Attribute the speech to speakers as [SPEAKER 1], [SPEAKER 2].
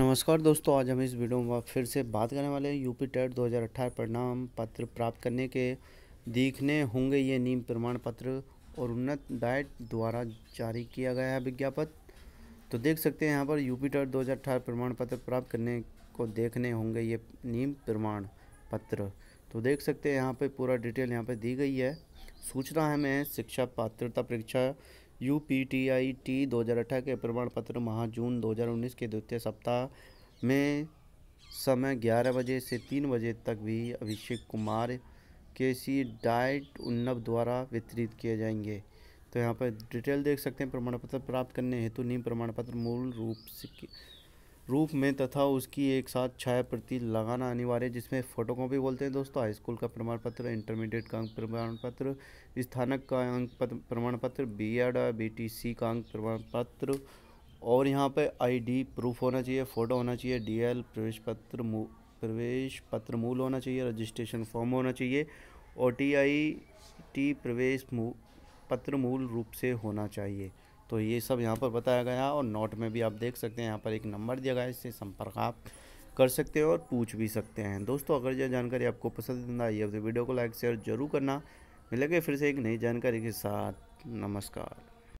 [SPEAKER 1] नमस्कार दोस्तों, आज हम इस वीडियो में फिर से बात करने वाले हैं यूपी टेट 2018 परिणाम पत्र प्राप्त करने के, दिखने होंगे ये नीम प्रमाण पत्र और उन्नत डाइट द्वारा जारी किया गया है विज्ञापन। तो देख सकते हैं यहाँ पर यूपी टेट 2018 प्रमाण पत्र प्राप्त करने को देखने होंगे ये नीम प्रमाण पत्र। तो देख सकते हैं यहाँ पर पूरा डिटेल यहाँ पर दी गई है। सूचना हमें शिक्षा पात्रता परीक्षा U P T E T दो हज़ार अठारह के प्रमाण पत्र, माह जून दो हज़ार उन्नीस के द्वितीय सप्ताह में समय ग्यारह बजे से तीन बजे तक भी अभिषेक कुमार के सी डाइट उन्नव द्वारा वितरित किए जाएँगे। तो यहाँ पर डिटेल देख सकते हैं प्रमाण पत्र प्राप्त करने हेतु नीम प्रमाण पत्र मूल रूप से रूप में तथा उसकी एक साथ छाया प्रति लगाना अनिवार्य जिसमें फ़ोटो कॉपी बोलते हैं दोस्तों। हाई स्कूल का प्रमाण पत्र इंटरमीडिएट का अंक प्रमाण पत्र स्थानक का अंक प्रमाण पत्र बी एड बी का अंक प्रमाण पत्र और यहाँ पे आईडी प्रूफ होना चाहिए फ़ोटो होना चाहिए डीएल प्रवेश पत्र प्रवेश पत्र मूल होना चाहिए रजिस्ट्रेशन फॉर्म होना चाहिए और टी आई टी प्रवेश पत्र मूल रूप से होना चाहिए। तो ये सब यहाँ पर बताया गया और नोट में भी आप देख सकते हैं, यहाँ पर एक नंबर दिया गया इससे संपर्क आप कर सकते हैं और पूछ भी सकते हैं। दोस्तों, अगर यह जानकारी आपको पसंद आई है तो वीडियो को लाइक, शेयर ज़रूर करना। मिलेंगे फिर से एक नई जानकारी के साथ। नमस्कार।